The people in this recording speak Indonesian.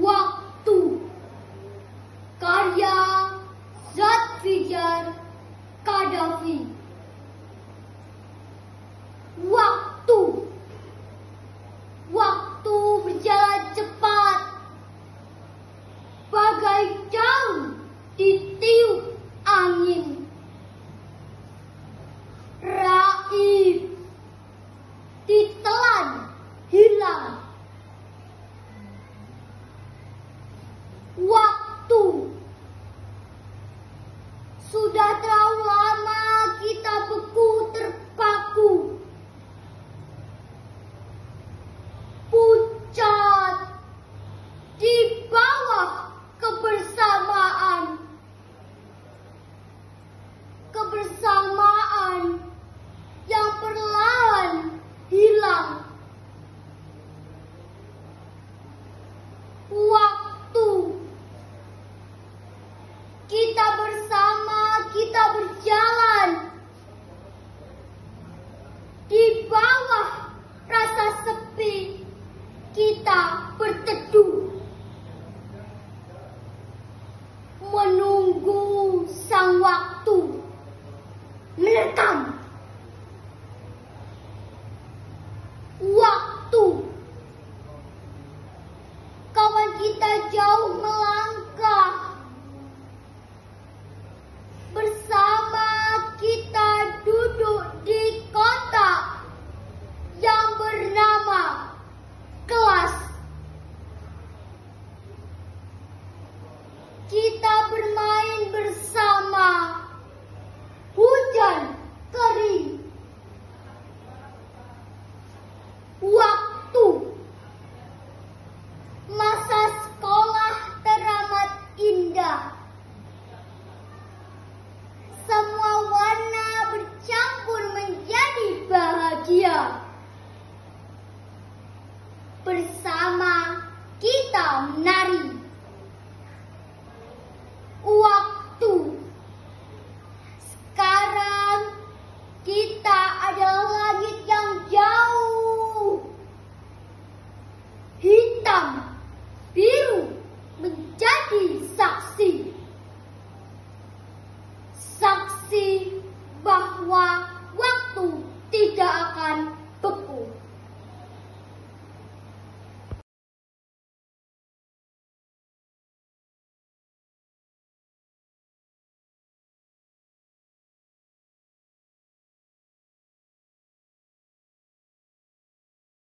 Waktu karya zat Zatfiar Kadhafi. Sudah terlalu lama kita beku terpaku. Pucat di bawah kebersamaan. Kebersamaan. Star for. bersama kita menari. Waktu. Sekarang kita adalah langit yang jauh, hitam, biru menjadi saksi, saksi bahwa